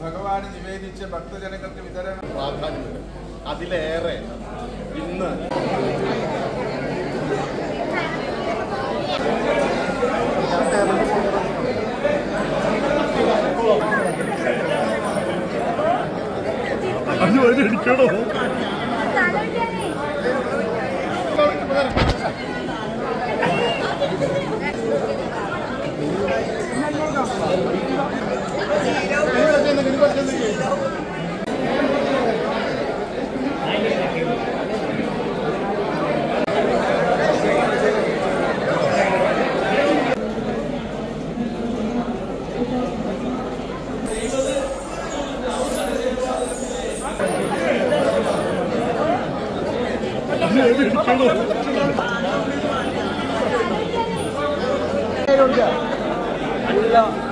ഭഗവാന് നിവേദിച്ച് ഭക്തജനങ്ങൾക്ക് വിതരണം. പ്രാധാന്യമുണ്ട്. അതിലേറെ ഇന്ന് Hallelujah. Alhamdulillah.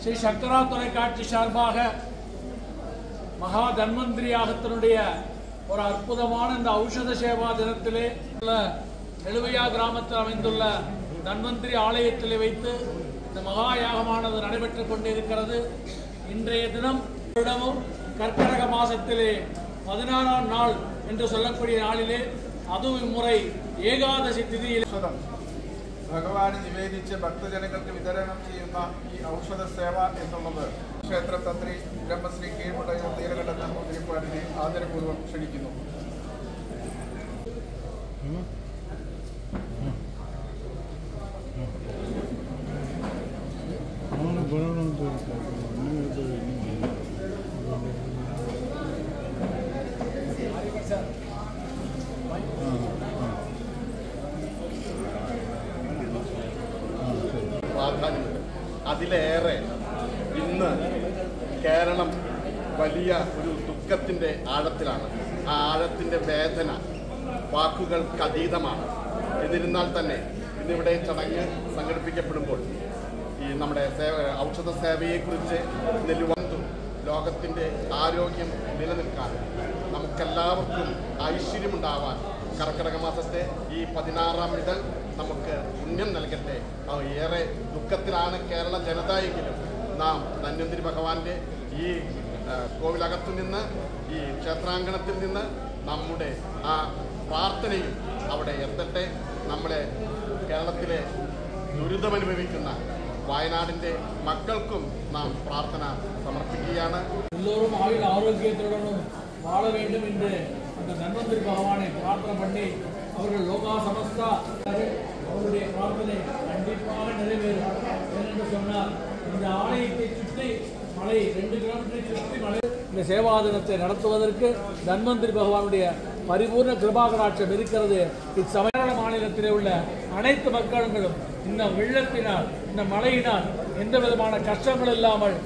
ஸ்ரீ சங்கரா தொலைக்காட்சி சார்பாக மகா தன்வந்திரி யாகத்தினுடைய ஒரு அற்புதமான இந்த ஔஷத சேவா தினத்திலே உள்ள எழுவையா கிராமத்தில் அமைந்துள்ள தன்வந்திரி ஆலயத்திலே வைத்து இந்த மகா யாகமானது நடைபெற்றுக் கொண்டிருக்கிறது. இன்றைய தினம் வருடமும் கர்க்கடக மாசத்திலே பதினாறாம் நாள் என்று சொல்லக்கூடிய நாளிலே அதுவும் இம்முறை ഏകാദശി തിഥിയിൽ ഔഷധം ഭഗവാന് നിവേദിച്ച് ഭക്തജനങ്ങൾക്ക് വിതരണം ചെയ്യുന്ന ഈ ഔഷധ സേവ എന്നുള്ളത് ക്ഷേത്ര തന്ത്രി ബ്രഹ്മശ്രീ കീഴ്മുടയ നീലകണ്ഠൻ നമ്പൂതിരിപ്പാടിനെ ആദരപൂർവ്വം ക്ഷണിക്കുന്നു അതിലേറെ ഇന്ന് കേരളം വലിയ ഒരു ദുഃഖത്തിന്റെ ആഴത്തിലാണ്. ആ ആഴത്തിന്റെ വേദന വാക്കുകൾക്ക് അതീതമാണ്. എന്നിരുന്നാൽ തന്നെ ഇന്നിവിടെ ചടങ്ങ് സംഘടിപ്പിക്കപ്പെടുമ്പോൾ ഈ നമ്മുടെ സേവ ഔഷധ സേവയെക്കുറിച്ച് നെല്ലുവന്തു ലോകത്തിന്റെ ആരോഗ്യം നിലനിൽക്കാൻ നമുക്കെല്ലാവർക്കും ഐശ്വര്യമുണ്ടാവാൻ കർക്കിടക മാസത്തെ ഈ പതിനാറാം ഇതൾ നമുക്ക് പുണ്യം നൽകട്ടെ. ഏറെ ദുഃഖത്തിലാണ് കേരള ജനതയെങ്കിലും നാം ധന്യന്തിരി ഭഗവാന്റെ ഈ കോവിലകത്തു നിന്ന് ഈ ക്ഷേത്രാങ്കണത്തിൽ നിന്ന് നമ്മുടെ ആ പ്രാർത്ഥനയും അവിടെ എത്തട്ടെ. നമ്മളെ കേരളത്തിലെ ദുരിതമനുഭവിക്കുന്ന വയനാടിന്റെ മക്കൾക്കും നാം പ്രാർത്ഥന സമർപ്പിക്കുകയാണ്. എല്ലാവരും ആയുൾ ആരോഗ്യത്തോടും വാഴ വേണ്ടും அந்த தன்வந்திரி பகவானை பிரார்த்தனை பண்ணி அவர்கள் லோகா சமஸ்தா அவருடைய பிரார்த்தனை கண்டிப்பாக நிறைவேறும். ஏனென்று சொன்னால் இந்த ஆலயத்தை சுற்றி மலை ரெண்டு கிலோமீட்டரை சுற்றி மலை இந்த சேவாதனத்தை நடத்துவதற்கு தன்வந்திரி பகவானுடைய பரிபூர்ண கிருபாகராட்சம் இருக்கிறது. இச்சமய மாநிலத்திலே உள்ள அனைத்து மக்களுங்களும் இந்த வெள்ளத்தினால் இந்த மழையினால் எந்த விதமான கஷ்டங்கள் இல்லாமல்